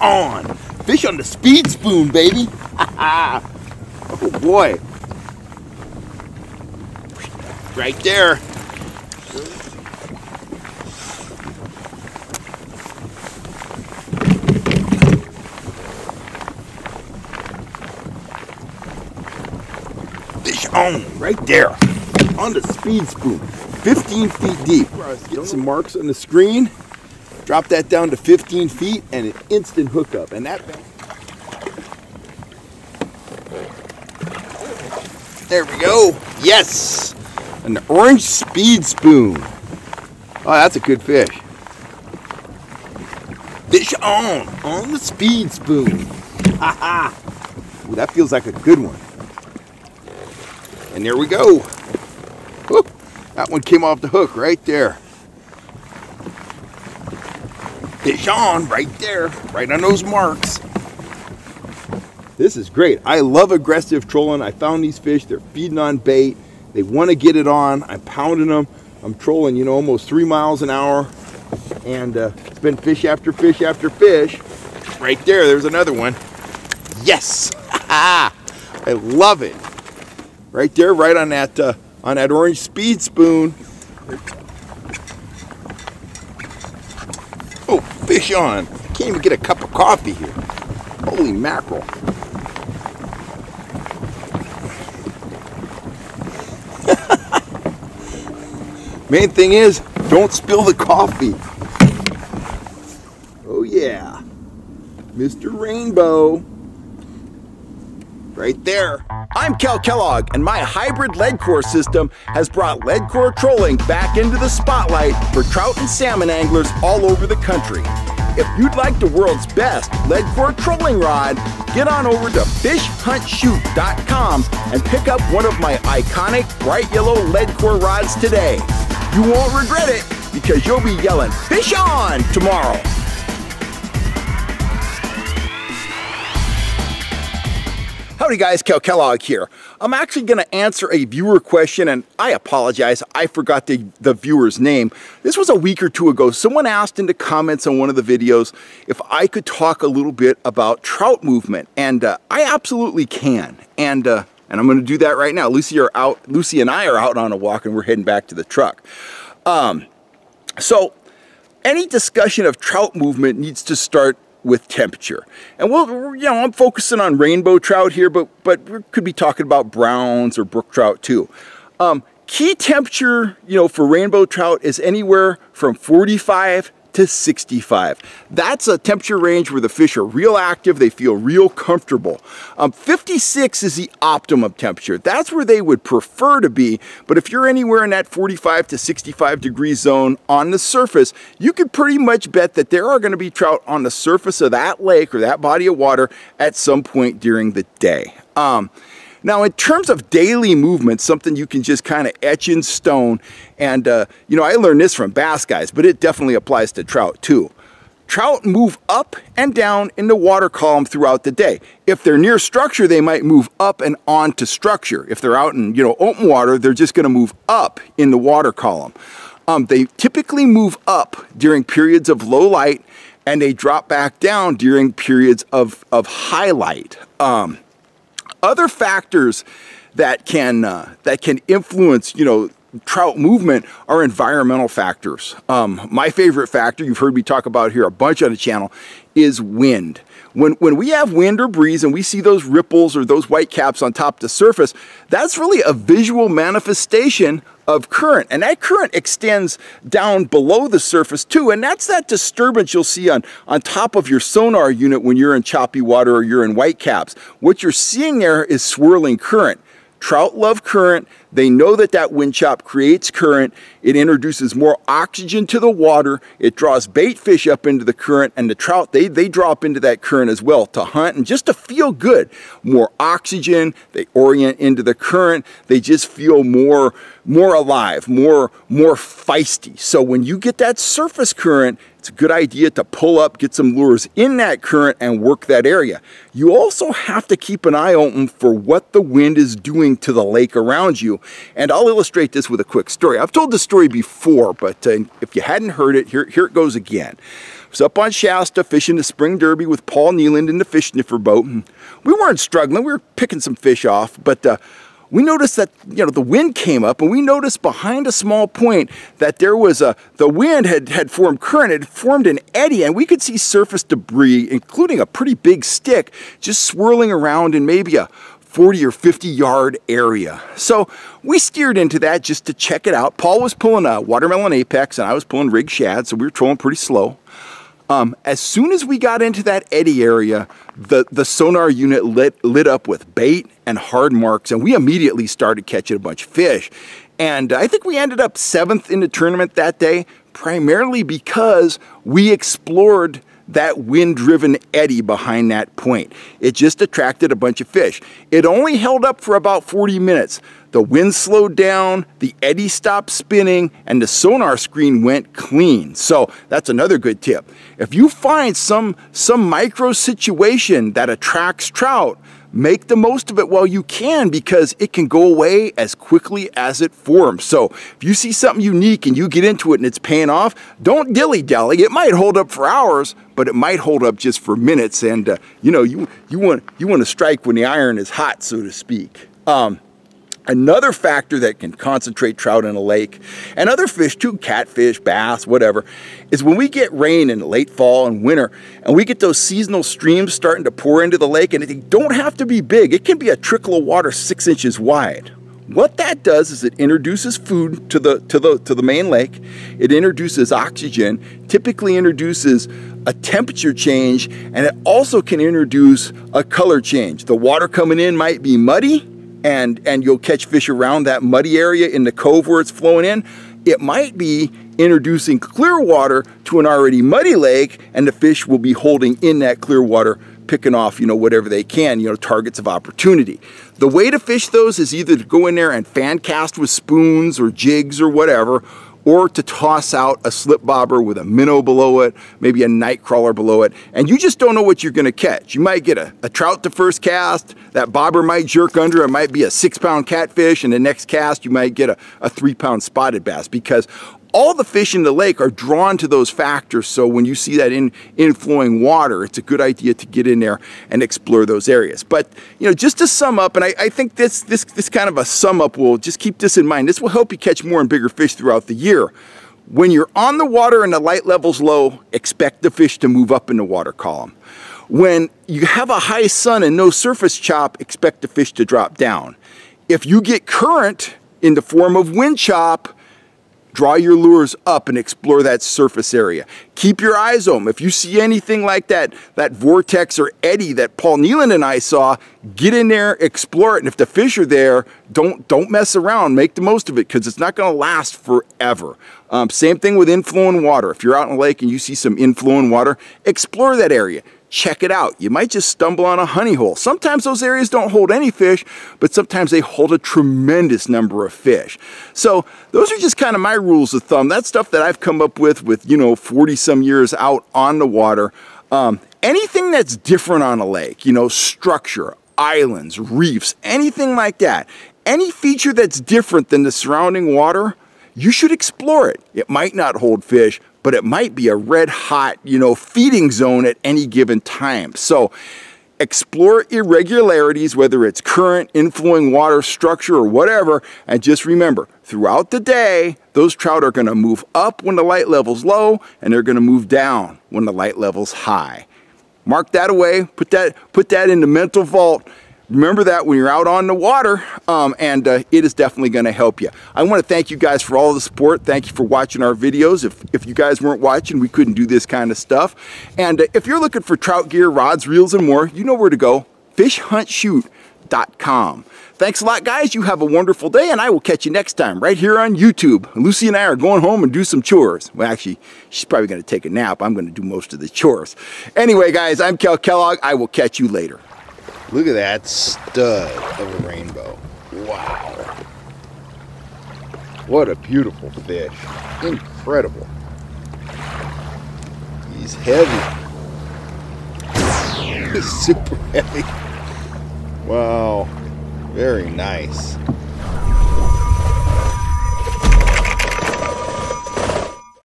on. Fish on the speed spoon, baby. oh boy. Right there. Fish on, right there. On the speed spoon. 15 feet deep. Get some marks on the screen. Drop that down to 15 feet and an instant hookup. And that There we go. Yes. An orange speed spoon. Oh, that's a good fish. Fish on, on the speed spoon. Ha ha. That feels like a good one. And there we go. Woo. That one came off the hook right there. Fish on right there, right on those marks. This is great. I love aggressive trolling. I found these fish. They're feeding on bait. They want to get it on. I'm pounding them. I'm trolling, you know, almost three miles an hour. And uh, it's been fish after fish after fish. Right there, there's another one. Yes! I love it. Right there, right on that uh, on that orange speed spoon. Oh, fish. I can't even get a cup of coffee here. Holy mackerel. Main thing is, don't spill the coffee. Oh yeah. Mr. Rainbow. Right there. I'm Cal Kellogg, and my hybrid lead core system has brought lead core trolling back into the spotlight for trout and salmon anglers all over the country. If you'd like the world's best lead core trolling rod, get on over to fishhuntshoot.com and pick up one of my iconic bright yellow lead core rods today. You won't regret it because you'll be yelling, fish on tomorrow. Howdy guys, Cal Kellogg here. I'm actually going to answer a viewer question and I apologize, I forgot the, the viewer's name. This was a week or two ago. Someone asked in the comments on one of the videos if I could talk a little bit about trout movement and uh, I absolutely can. And uh, and I'm going to do that right now. Lucy are out. Lucy and I are out on a walk, and we're heading back to the truck. Um, so, any discussion of trout movement needs to start with temperature. And we'll, you know, I'm focusing on rainbow trout here, but but we could be talking about browns or brook trout too. Um, key temperature, you know, for rainbow trout is anywhere from 45 to 65. That's a temperature range where the fish are real active, they feel real comfortable. Um, 56 is the optimum temperature. That's where they would prefer to be, but if you're anywhere in that 45 to 65 degree zone on the surface, you could pretty much bet that there are gonna be trout on the surface of that lake or that body of water at some point during the day. Um, now, in terms of daily movement, something you can just kind of etch in stone, and uh, you know, I learned this from bass guys, but it definitely applies to trout too. Trout move up and down in the water column throughout the day. If they're near structure, they might move up and on to structure. If they're out in you know open water, they're just going to move up in the water column. Um, they typically move up during periods of low light, and they drop back down during periods of, of high light. Um, other factors that can uh, that can influence, you know, trout movement are environmental factors. Um, my favorite factor, you've heard me talk about here a bunch on the channel, is wind. When, when we have wind or breeze and we see those ripples or those white caps on top the surface, that's really a visual manifestation of current. And that current extends down below the surface too. And that's that disturbance you'll see on, on top of your sonar unit when you're in choppy water or you're in white caps. What you're seeing there is swirling current. Trout love current. They know that that wind chop creates current. It introduces more oxygen to the water. It draws bait fish up into the current and the trout, they, they drop into that current as well to hunt and just to feel good. More oxygen, they orient into the current. They just feel more, more alive, more, more feisty. So when you get that surface current, it's a good idea to pull up, get some lures in that current and work that area. You also have to keep an eye open for what the wind is doing to the lake around you. And I'll illustrate this with a quick story. I've told this story before, but uh, if you hadn't heard it, here, here it goes again. I was up on Shasta fishing the Spring Derby with Paul Neeland in the fish sniffer boat. And we weren't struggling, we were picking some fish off, but uh, we noticed that you know the wind came up and we noticed behind a small point that there was a the wind had had formed current it formed an eddy and we could see surface debris including a pretty big stick just swirling around in maybe a 40 or 50 yard area. So we steered into that just to check it out. Paul was pulling a watermelon apex and I was pulling rig shad, so we were trolling pretty slow. Um, as soon as we got into that eddy area, the, the sonar unit lit, lit up with bait and hard marks, and we immediately started catching a bunch of fish. And I think we ended up seventh in the tournament that day, primarily because we explored that wind-driven eddy behind that point. It just attracted a bunch of fish. It only held up for about 40 minutes. The wind slowed down, the eddy stopped spinning, and the sonar screen went clean. So that's another good tip. If you find some, some micro situation that attracts trout, make the most of it while you can because it can go away as quickly as it forms. So if you see something unique and you get into it and it's paying off, don't dilly-dally. It might hold up for hours, but it might hold up just for minutes. And uh, you know, you, you, want, you want to strike when the iron is hot, so to speak. Um, Another factor that can concentrate trout in a lake, and other fish too, catfish, bass, whatever, is when we get rain in late fall and winter, and we get those seasonal streams starting to pour into the lake, and they don't have to be big. It can be a trickle of water six inches wide. What that does is it introduces food to the, to the, to the main lake. It introduces oxygen, typically introduces a temperature change, and it also can introduce a color change. The water coming in might be muddy, and, and you'll catch fish around that muddy area in the cove where it's flowing in. It might be introducing clear water to an already muddy lake and the fish will be holding in that clear water picking off, you know, whatever they can, you know, targets of opportunity. The way to fish those is either to go in there and fan cast with spoons or jigs or whatever, or to toss out a slip bobber with a minnow below it, maybe a night crawler below it, and you just don't know what you're gonna catch. You might get a, a trout to first cast, that bobber might jerk under, it might be a six pound catfish, and the next cast you might get a, a three pound spotted bass because all the fish in the lake are drawn to those factors. So when you see that in inflowing water, it's a good idea to get in there and explore those areas. But you know, just to sum up, and I, I think this this this kind of a sum up will just keep this in mind. This will help you catch more and bigger fish throughout the year. When you're on the water and the light level's low, expect the fish to move up in the water column. When you have a high sun and no surface chop, expect the fish to drop down. If you get current in the form of wind chop, Draw your lures up and explore that surface area. Keep your eyes open. If you see anything like that, that vortex or eddy that Paul Neeland and I saw, get in there, explore it. And if the fish are there, don't, don't mess around. Make the most of it because it's not going to last forever. Um, same thing with inflowing water. If you're out in a lake and you see some inflowing water, explore that area check it out. You might just stumble on a honey hole. Sometimes those areas don't hold any fish, but sometimes they hold a tremendous number of fish. So those are just kind of my rules of thumb. That's stuff that I've come up with with, you know, 40 some years out on the water. Um, anything that's different on a lake, you know, structure, islands, reefs, anything like that, any feature that's different than the surrounding water, you should explore it. It might not hold fish, but it might be a red hot, you know, feeding zone at any given time. So explore irregularities, whether it's current, inflowing water structure or whatever, and just remember, throughout the day, those trout are gonna move up when the light level's low, and they're gonna move down when the light level's high. Mark that away, put that, put that in the mental vault, remember that when you're out on the water um, and uh, it is definitely going to help you. I want to thank you guys for all the support. Thank you for watching our videos. If, if you guys weren't watching, we couldn't do this kind of stuff. And uh, if you're looking for trout gear, rods, reels, and more, you know where to go. Fishhuntshoot.com. Thanks a lot, guys. You have a wonderful day, and I will catch you next time right here on YouTube. Lucy and I are going home and do some chores. Well, actually, she's probably going to take a nap. I'm going to do most of the chores. Anyway, guys, I'm Cal Kellogg. I will catch you later. Look at that stud of a rainbow. Wow. What a beautiful fish. Incredible. He's heavy. He's super heavy. Wow. Very nice.